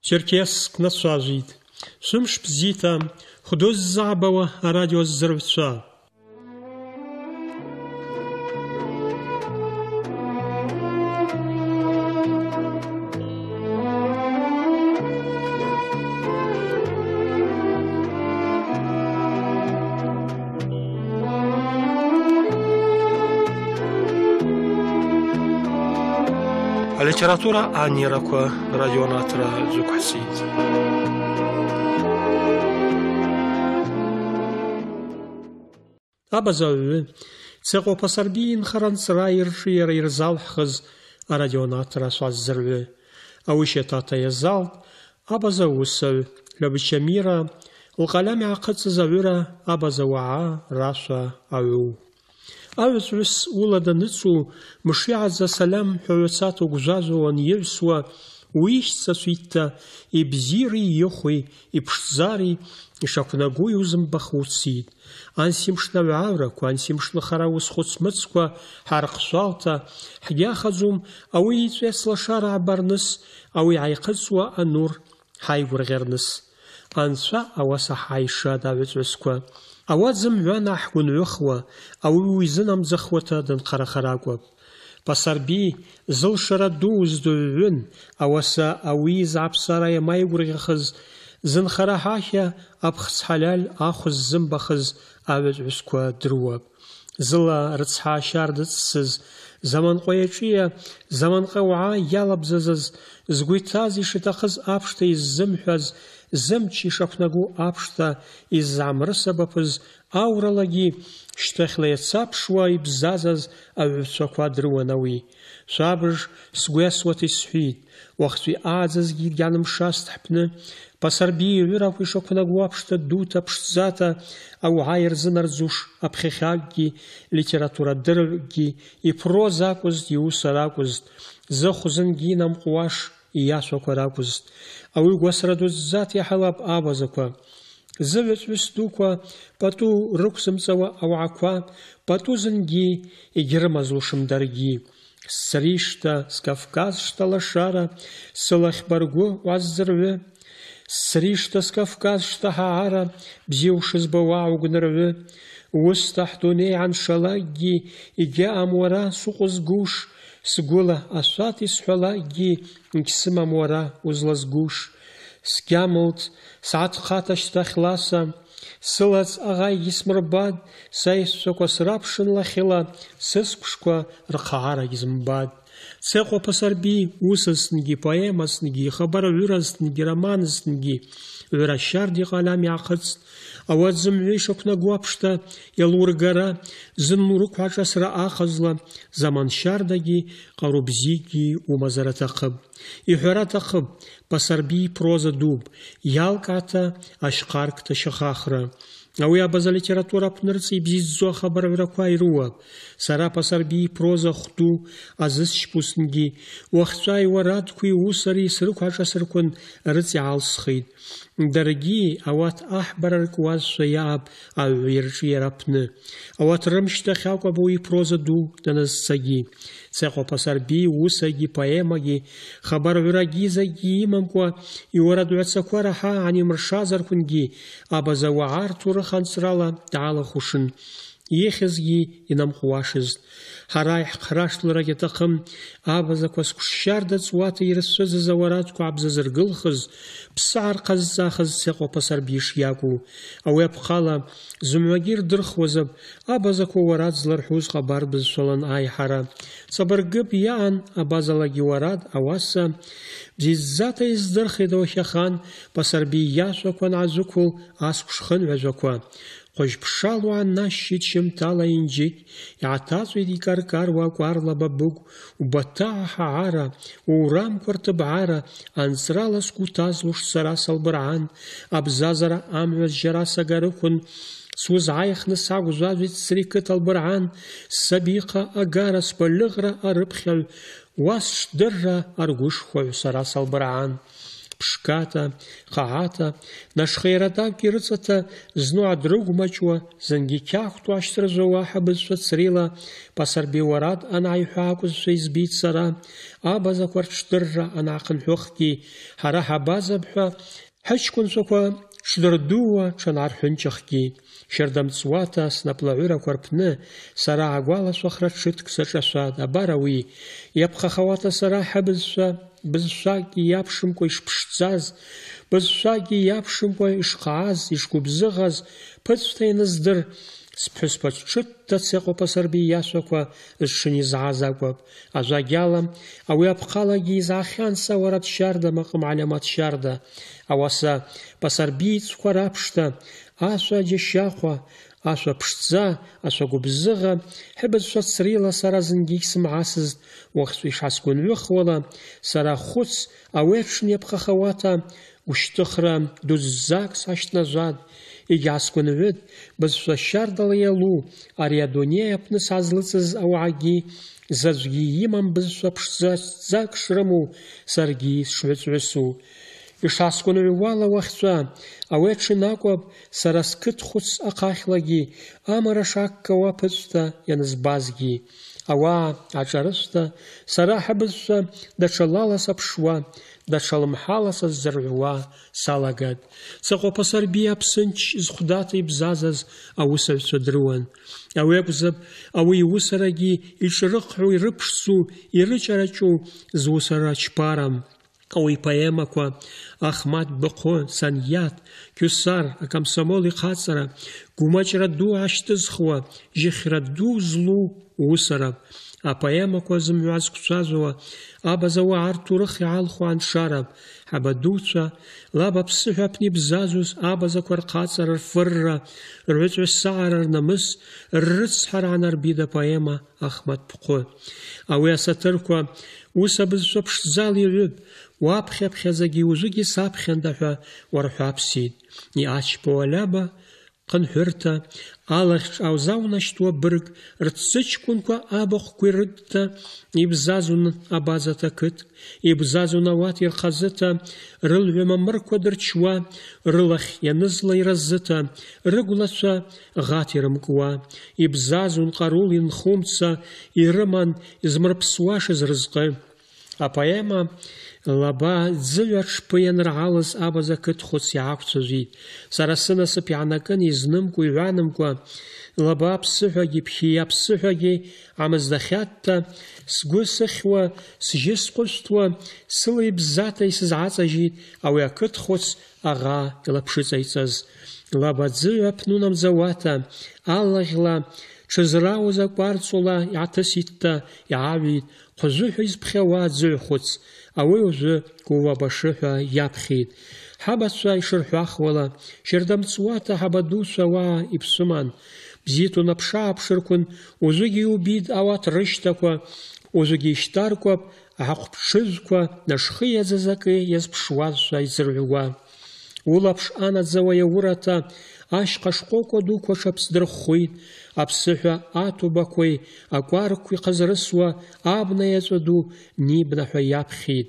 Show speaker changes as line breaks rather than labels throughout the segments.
Черкесск насажит. Сумш бзита, худоз забава радио зрвца. Литература анираква радионатра зукхсит. Абазаҩы цеҟоуп асарбиин харанҵра иршиара ирзалҳхыз арадионатор ашәаззырҩы. Ауишьа тата иазалт абаза усаҩ Лабчамира лҟалам иаахыҵыз аҩыра абаза уаа рашәа аҩу. Аҩаҵәҩыс ула даныцу мшиаӡа салам ҳәаҩацато гәжәажәо аниҩсуа уишьцацәитта ибзири ихәи иԥшӡари ишақәнагоу иузымбахо уцит. Ансимшнаҩаарақәа, ансимшлыхара узхәыц-мыцқәа ҳарҟшәалта ҳгьахаӡом ауи иҵәес лашара аабарныс, ауи ааихыҵуа анур ҳаигәырӷьарныс. Анцәа ауаса ҳааишад аҩаҵәҩысқәа. Ауат зымҩана ҳгәынҩыхуа, ауаҩы уи изынамӡахуата дынхарахаракәып. Пасарби зылшара ду здыҩҩын, ауаса ауи изааԥсара иамаигәырӷьахыз, зынхара ҳахьа аԥхӡ ҳалал ахәыз зымбахыз аҩаҵәҩысқәа дрыуап. Зыла рыцҳаашьа рдыҵсыз, заманҟа иаҿиа, заманҟа уаа иалабзазыз, згәы иҭаз ишиҭахыз аԥшҭа иззымҳәаз, зымч ишақәнагоу аԥшҭа иззаамрысабаԥыз, ауралагьы шьҭахьла иацаԥшуа ибзазаз аҩцәақәа дрыуан ауи. Шәабыж сгәы иасуата исҳәит, уахҵәи ааӡазгьы дгьанымшаст ҳпны, Пасарби ҩырақәа ишақәнагоу аԥшҭа дуҭа ԥшӡата ауаа ирзынарӡуш аԥхьахьакгьы литературадырҩыкгьы ипроза акәызт, иус ракәызт, зыхә зынгьы инамҟәуаш ииашәақәа ракәызт. Ауаҩы гәасра дуӡӡата иаҳалап абазақәа. Зыҩаҵәҩыс дуқәа пату рықәзымҵауа ауаақәа, пату зынгьы егьрымазушым даргьы. Сришта, скавказшта лашара, сылахьбаргәы уазӡырҩы, сришта, скавказшта ҳаара, бзиа ушызбауа аугәнырҩы, усҭа ҳдунеи аншалакгьы, егьаам уара суҟәызгуш, сгәыла ашәат исҳәалакгьы, егьсымам уара узлазгуш. Сгьамылт, сааҭхата шьҭахьласа, сылац аӷа егьисмырбад, са исцәақәа сраԥшын лахьыла, сыскәшқәа рхаарагь зымбад. Цеҟәаԥа сарби усыснгьы, поемаснгьы, хабараҩыразҭнгьы, романызҭнгьы, ҩра шьарди ҟалам иаахыҵт, ауат зымҩа ишақәнагоу аԥшҭа иалургара, зынрықәаҿасра ахазла, заман шьардагьы, ҟаро бзигьы умазар аҭахып. Иҳәара аҭахып, пасарби ипроза дуп, иалкаата ашьхаркҭа шьахахра. Ауи абаза литература аԥнырҵа ибзизӡо ахабарҩрақәа ирыуап. Сара пасарби ипроза хәду азысшьпуснгьы, уахҵәа иуарадқәеи усареи срықәаҿасыркәын рыҵ иаалсхит. Даргьы ауат аҳбара ркуазшәа иааб аҩы ирҿы иара аԥны. Ауат рымшьҭахь акәым уи ипроза ду даназцагьы. Цеҟәаԥа сарби усагьы поемагьы хабарҩрагьы закгьы имамкәа иуарадҩацақәа раҳа анимыршазаркәынгьы абаза уаа рҭу рыханҵрала даалахәышын Ихьызгьы инамҟәуашызт ҳара иҳхрашларагь аҭахым абазақәа сҟәшшьарда ҵуата ирызцәыӡыз ауарадқәа абзазыргылхыз ԥсаар ҟазҵахыз цеҟәаԥа сарби ишиакәу ауи апхала зымҩагьы ирдырхуазап абазақәа уарад зларҳәоз ҟабар бызшәалан аиҳара ҵабыргып иаан абазалагьы уарад ауаса. зиззаҭаиззырхеит ауахьахан, пасарбииашәақәа наазықәу асҟәшхынҩажәақәа. Хәажәԥшалуа анашьшьит шьымҭала инџьит, иааҭаҵәеит икаркаруа акәарла бабыгә, убаҭаа ҳаара, уурамқәа рҭыбаара, анҵрала сгәы ҭазлош сара салбырaan, абзазара амҩа сжьара сагарықәын, сузааихны сагәзәажәит срикыт албырaan, сабиха агара сбалыӷра арыԥхьаҩ, Уас шдырра аргәышхәаҩ сара салбраан. Ԥшқата, хаата, нашхеиратакгьы рыҵаҭа зну адрыгәмаҷуа, зынгьы қьаахәту ашьҭразоуа аҳабызшәа црила, пасарбиуарад анааиҳәа акәызшәа избеит сара, абазақәа рҽдырра анаахынҳәыхгьы, ҳара ҳабазап ҳәа ҳаҷкәынцәақәа ҽдырдууа ҽанаарҳәынҷахгьы, шьардамҵуата снаплагәырақәа рԥны сара агәалашәахра ҽыҭк саҿашәат, абар ауи, иаԥхахауата сара ҳабызшәа бызшәакгьы иаԥшымкәа ишԥшӡаз, бызшәакгьы иаԥшымкәа ишхааз, ишгәыбзыӷаз, ԥыҵәҭа ианаздыр, сԥҳәызба ҽыҭҭац иҟоуп асырби иашәақәа зҽынизааз акәып. Ажәагь ала, ауи апхалагьы изаахьан са уара дшьарда маҟым алиамат шьарда. Ауаса басарбиицқәа раԥшҭа, ашәа џьашьахәа, ашәа ԥшӡа, ашәа гәыбзыӷа, ҳыбызшәа црила сара зынгьы исымҳасызт, уахьҵәы ишҳасгәынҩыхуала, сара хәыц ауи аҽны иаԥхахауата, ушьҭыхра дуӡӡак сашьҭнажәат, егьаасгәынҩыт, бызшәа шьардала иалу, ари адунеи аԥны сазлыҵыз ауаагьы, заҵәгьы имам бызшәа ԥшӡак шрымоу, саргьы сшҩыҵәҩысу. ишасгәынҩуала уахьҵәа, ауи аҽинакәып сара сқыҭхәыц ахахьлагьы, амара шаккауа ԥыҵәҭа ианызбазгьы. Ауаа аҿарышәҭа, сара ҳабызшәа даҽа саԥшуа, даҽа лымҳала саззырҩуа салагат. Ҵаҟоуп асарбиа аԥсынч зхәдата ибзазаз аусаҩцәа дрыуан. Ауи акәзып, ауи иусарагьы иҿрыхҳәо ирыԥшӡоу, ирыҷараҷу зусара чпарам. Ауи поемақәа Ахмад Быхәы, Саниат, Кьусар, акомсомол ихаҵара, гәмаҷра ду ашьҭызхуа, жьыхьра ду злу усарап. Апоемақәа зымҩа зқәцәажәауа, абазауаа арҭурых иаалху аншарап, ҳабадуцәа, лаб аԥсыҳәа аԥны ибзазус абазақәа рхаҵара рфырра, рҳәыҵәысаара рнамыс, ррыцҳара анарбит апоема Ахмад Бхәы. Ауи асаҭырқәа ус абызшәа ԥшӡала иҩып, уаԥхьаԥхьаӡагьы ужәыгьы саԥхьанда ҳәа уарҳәаԥсит. Иачпо алаба ҟынҳәырҭа, алахьҿ аузаунашьҭуа бырг, рцыҷкәынқәа абахәқәа ирыдҭа, ибзазун абазаҭа қыҭк, ибзазун ауат ирхазыҭа, рылҩа мамырқәа дырчуа, рылахь ианызла иразыҭа, рыгәлацәа ӷат ирымкуа, ибзазун ҟарул инхумца, ирыман измырԥсуашаз рызҟы. Апоема лаба ӡыҩаҽԥы ианраалаз абаза қыҭхәыц иаақәцәажәеит. Сара сынасыԥ иаанакын изнымкәа иҩанымкәа, лаба аԥсыҳәагьы ԥхьи аԥсыҳәагьы амыздахьатта, сгәы сыхьуа, сжьы сҟәышәҭуа, сыла ибзата исызааҵажьит ауи ақыҭхәыц аӷа илаԥшыҵаиҵаз. Лаба ӡыҩ аԥны унамӡауата, алаӷьла, ҽызрауаз акәарҵула иааҭыситта, иаавит, хәажәыҳәа изԥхьауа аӡыҩхәыц, ауи уажәы кулабашыҳәа иаԥхьеит. Ҳабацәа ишырҳәахуала, шьардамҵуата ҳабадуцәа уаа иԥсыман, бзиҭун аԥшааԥшырқәан, уажәыгьы иубит ауат рышьҭақәа, уажәыгьы ишьҭаркәап аҳаҟәԥҽыжәқәа нашхиаӡаз акы иазԥшуазшәа изырҩуа. Улаԥш анаӡауа иаурата, ашьха шкәакәа дуқәа ҽаԥсдырххәит, аԥсыҳәа аҭубақәеи акәарқәеи ҟазрысуа абна иаҵәа ду нибнаҳәа иаԥхьеит.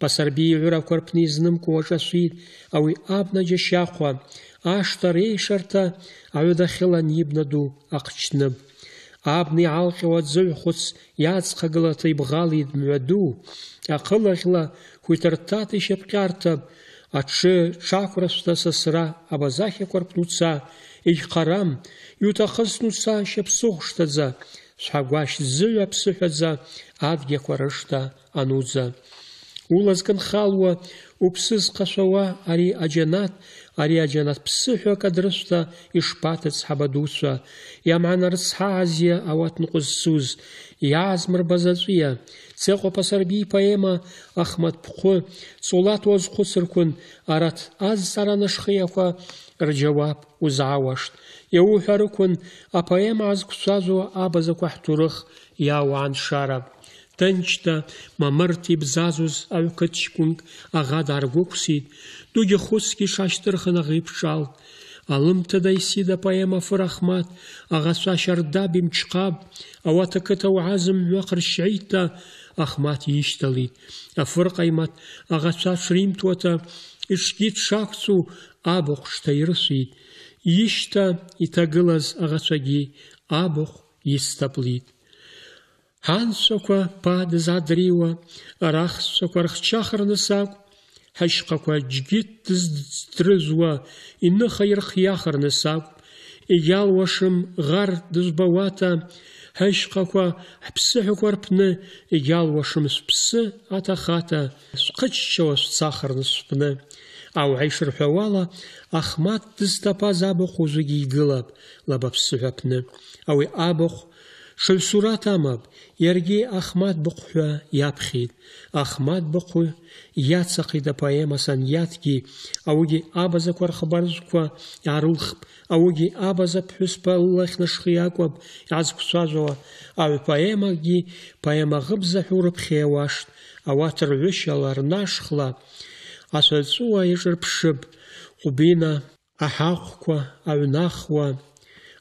Пасарбии ҩырақәа рԥны изнымкуа уаҿашәит, ауи абна џьашьахәа, ашҭа реишарҭа аҩадахьыла нибна ду аҟчнып. Абна иаалҟьауа аӡыҩхәыц иаҵхагылата ибӷалит мҩаду, ахылаӷьла хәиҭарҭата ишьапҟьарҭап, аҽы ҽақәрашәҭа сасра абазахьақәа рԥны уца, егьҟарам, иуҭахызны уца шьаԥсыхәшҭаӡа, шәҳагәашь зыҩ аԥсыҳәаӡа адгьақәа рышҭа ануӡа. Улазкынхалуа, уԥсы зҟашәауа ари аџьанат, ари аџьанат ԥсыҳәак адрышәҭа ишԥаҭыц ҳабадуцәа, иаман рыцҳаазиа ауат нҟәызсуз, иаазмырбаз аҵәиа, цеҟоуп асарбии поема Ахмад Бхәы, ҵулат уазхәыцырқәын, арат азҵаара нышхиақәа рџьауап узаауашт. Иауҳәарықәын, апоема азқәцәажәо абазақәа ҳҭоурых иаауан Ҭынчда мамырҭ ибзазоз аҩқыҭ-ҷкәынк аӷа дааргәықәсит, дугьы хәыцк ишашьҭырхын аӷа иԥҽалт. Алымҭада исида поема фырахмат, аӷацәа шьардаб имчҟаб, ауат ақыҭа уаа зымҩа хыршьеита, Ахмат ишьҭалеит. Афыр ҟаимаҭ аӷацәа шримҭуата иҽгьы дшақәцу абахә шҭаирысит. Ишьҭа иҭагылаз аӷацәагьы абахә исҭаплит. Ҳанцәақәа ԥа дызадриуа, арахцәақәа рхчахарны сакә, ҳашьхақәа џьгьы дыздрызуа, иныха ирхиахарны сакә, егьалуашым ӷар дызбауата, ҳашьхақәа ҳԥсыҳәақәа рԥны егьалуашым сԥсы аҭахата, схыччауа сцахарны сԥны. Ауаа ишырҳәауала, Ахмаҭ дызҭаԥаз абахә зегьы игылап лабаԥсыҳәа аԥны. Ауи абахә шыҩсураҭ амап, иаргьы Ахмаҭ быхәҳәа иаԥхьеит. Ахмаҭ быхәы иацаҟит апоема саниаҭгьы, ауигьы абазақәа рхабарқәа иаарылхп, ауигьы абаза ԥҳәызба лылахь нышхы иакәып иазқәцәажәауа, аҩпоемагьы поемаӷыбзаҳәа урыԥхьеиуашт, ауат рҩышьала рнашхла, ацәаҵәыуа иҿырԥшып, ҟәбина аҳахәқәа аҩнахуа,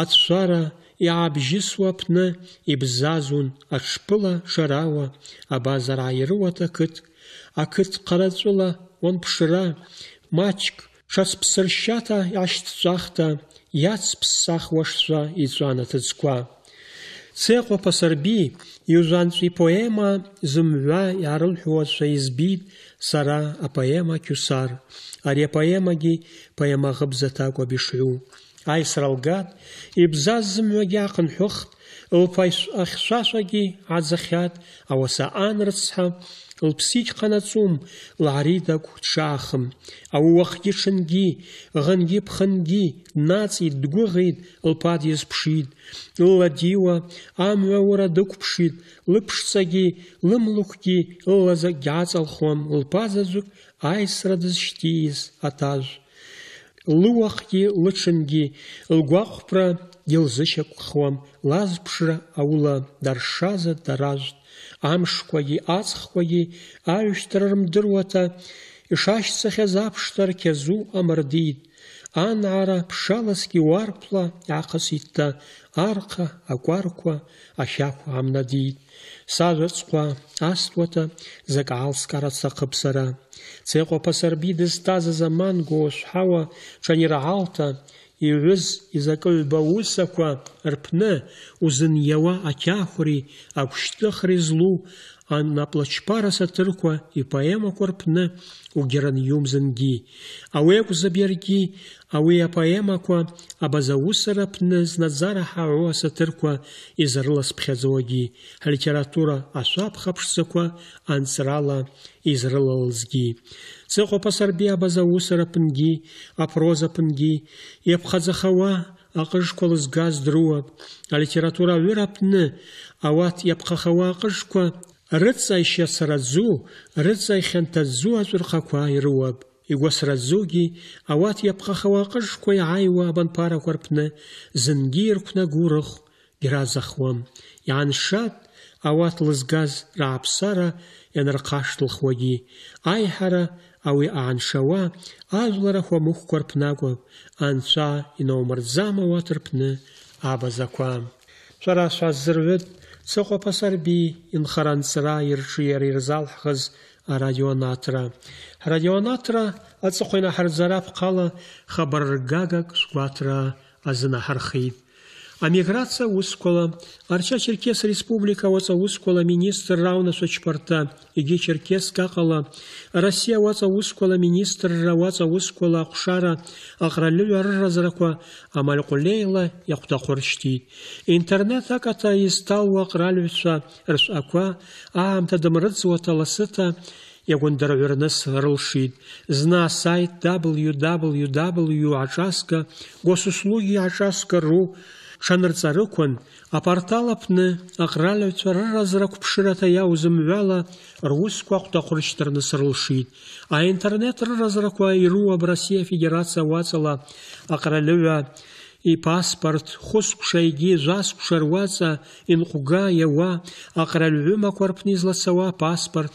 аҵәшара иаабжьысуа аԥны ибзазун аҽԥыла шарауа, абазараа ирыуат ақыҭ, ақыҭ ҟараҵәыла уанԥшыра, маҷк ҽацԥсыршьата иашьҭҵәахта, иацԥссахуашшәа ицәан аҭыӡқәа. Цеҟәа пасарби иузанҵәи поема зымҩа иаарылҳәуашәа избит сара апоема Кьусар. Ари апоемагьы поемаӷыбзаҭа акәым ишҩу. Аисра лгат, ибзаз зымҩагьы аахынҳәыхт, лԥахьшәашәагьы аӡахьат, ауаса ан рыцҳа, лԥсиҭ ҟанаҵом, лааридагә дшаахым. Ауахгьы ҽынгьы, ӷынгьы ԥхынгьы днаҵит, дгәыӷит, лԥа дизԥшит. Лладиуа амҩа ура дықәԥшит, лыԥшҵагьы, лымлықәгьы ллазагьы аҵалхуам, лԥа заҵәык аисра дызшьҭииз аҭажә. Луахгьы лыҽынгьы лгәаҟәԥра илзышьақәхуам, лазԥшра аула даршаза даражәт. Амшқәагьы аҵхқәагьы аҩшьҭра рымдыруата, ишашьцахьаз аԥшҭа рқьазу амырдит. Анара ԥшаласгьы уарԥла иаахыситта, арха акәарқәа ашәақәа амнадит. Сажәаҵәҟьа астуата закә аалскаара сҭахып сара. Цеҟәаԥа сарби дызҭаз азаман гоошәҳауа ҽанираҳалҭа, иҩыз изакы ҩба усақәа рԥны узыниауа ақьаҳәреи агәшьҭыхреи злоу анаплачԥара саҭырқәа ипоемақәа рԥны угьараниум зынгьы. Ауи акәзып иаргьы ауи апоемақәа абазаусара аԥны знаӡара ҳаӷоу асаҭырқәа изарыласԥхьаӡауагьы, ҳлитература ашәаԥха ԥшӡақәа анҵрала изрылалызгьы. Ҵыҟоуп асарби абазаусара аԥынгьы, апроза аԥынгьы, иаԥхаӡахауа аҟыжқәа лызгаз дрыуап, алитература аҩыра аԥны ауат иаԥхахауа аҟыжқәа рыҵаишьа сараӡу, рыҵа ихьанҭаӡу аҵәырхақәа ирыуап. Игәасраӡугьы ауат иаԥхахауа аҟыжқәа иааиуа абанԥарақәа рԥны зынгьы ирқәнагоу рыхә иразахуам. Иааншат ауат лызгаз рааԥсара ианырхашҭлхуагьы. Аиҳара ауи ааншауа ажәларақәа мыхәқәа рԥны акәым, анцәа инаумырӡама ауат рԥны абазақәа. Шәара шәаззырҩыт Сыҟәаԥа сарби инхаранҵра ирҿы иара ирзалҳхыз арадионаҭра. Ҳрадионаҭра аҵыхәа инаҳарӡара апҟала хабарргагак сгәаҭра азынаҳархит. Амиграция ускола, Арча Черкес Республика ваца ускола министр равна сочпарта, иги Черкес какала, Россия ваца ускола министр ваца ускола акшара, акралю разраква, амалькулейла яхтахурштит. Интернет аката истал вакралюца рсаква, аамта дымрыцвата ласыта, иагәындырҩрныс рылшит. Зна сайт www аҿаска, госуслуги аҿаска.ру ҽанырҵарықәан, апортал аԥны аҟралаҩцәа рыразрақә ԥшырата иаузымҩала русқәа ахәҭахәыршьҭырны срылшит. Аинтернет рыразрақәа ируап Россия Федерациа уаҵала аҟралыҩа ипаспорт хәысқәша егьи жәасқәша руаҵа инҟәга иауа аҟралҩымақәа рԥны излацауа апаспорт,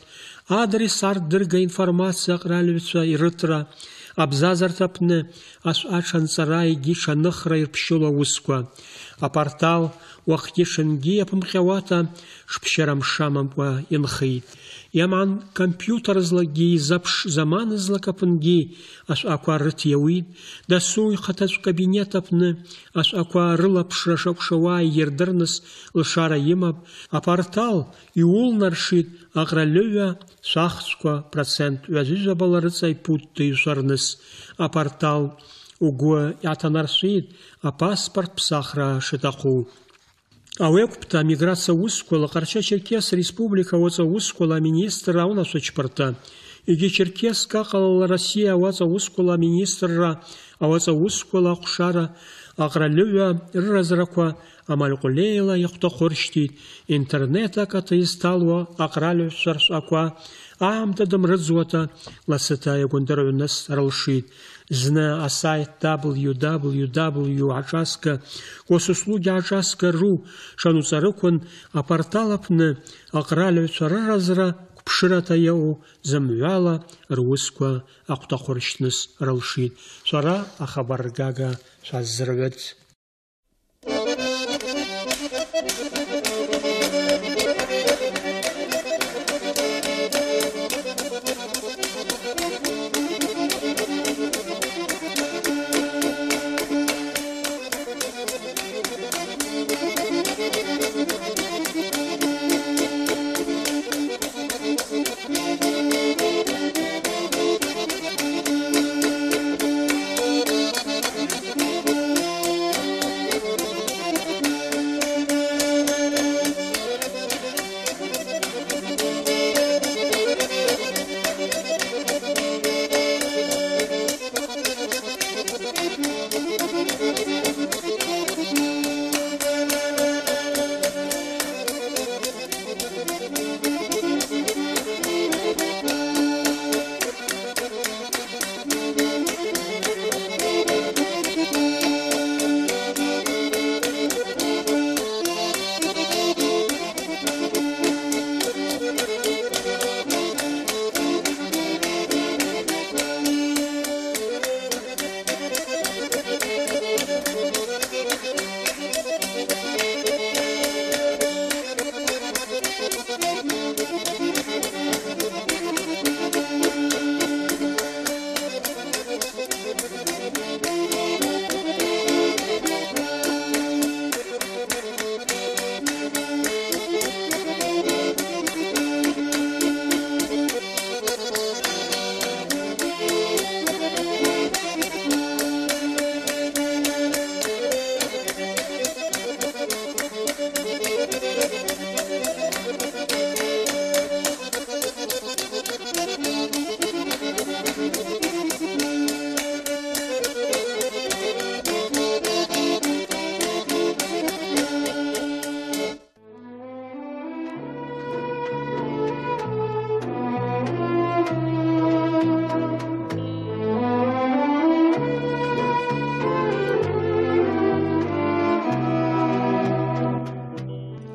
адрес ардырга информациа аҟралҩцәа ирыҭра, абзазарҭа аԥны ашәҟәаҽанҵара егьи ҽаныхра ирԥшьыло аусқәа апортал уахгьы шынгьы иаԥымҟьауата шԥшьара мшамамкәа инхеит. Иаман компиутерзлагьы изаԥш заманызлак аԥынгьы ашәҟәқәа рыҭиауит, дасу ихаҭаҿ кабинет аҟны ашәҟәқәа рылаԥшра шакәшауа иирдырныс лшара имап, апортал иулнаршит аҟралыҩа шәахҵәқәа процент. Ҩажәижәабала рыҵа иԥутта ишәарныс апортал угәы иаҭанаршәит апаспорт ԥсахра шыҭаху. Ауеқәԥҭа амиграциа усқәала Ҟарча-Черкес Республика уаҵа усқәала аминистрра аунашәаҷпарта, егьи Черкесск аҟалала Россия ауаҵа усқәала аминистрра ауаҵа усқәала аҟәшара аҟралыҩа рыразрақәа амалҟәлеила иахәҭахәыршьҭит, интернет акаҭа изҭалуа аҟралҩцәа ршәҟәқәа аамҭа дымрыӡуата ласыта иагәындырҩныс рылшит. Зны асайт www аҿасга госуслуги аҿасга.ру шануҵарықәын апортал аҟны аҟралҩцәа рыразра қәԥшырата иаҟоу зымҩала русқәа ахәҭахәыршьтәныс рылшит. Шәара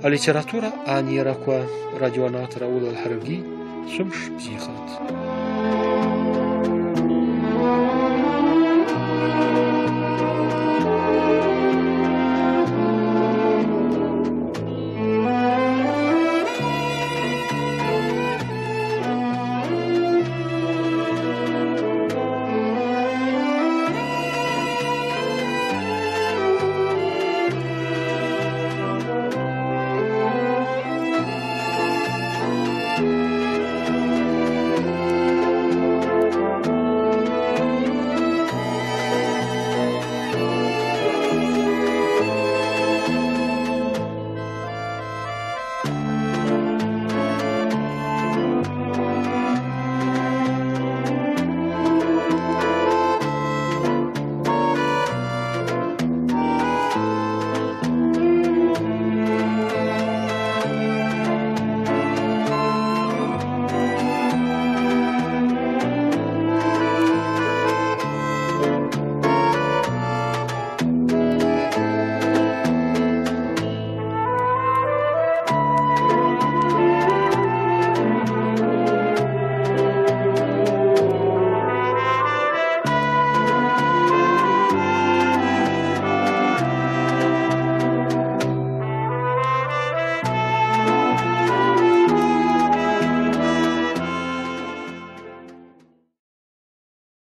الليتراتورة
آن يراكوا راديوانات راول الحرقي سمش بزيخات.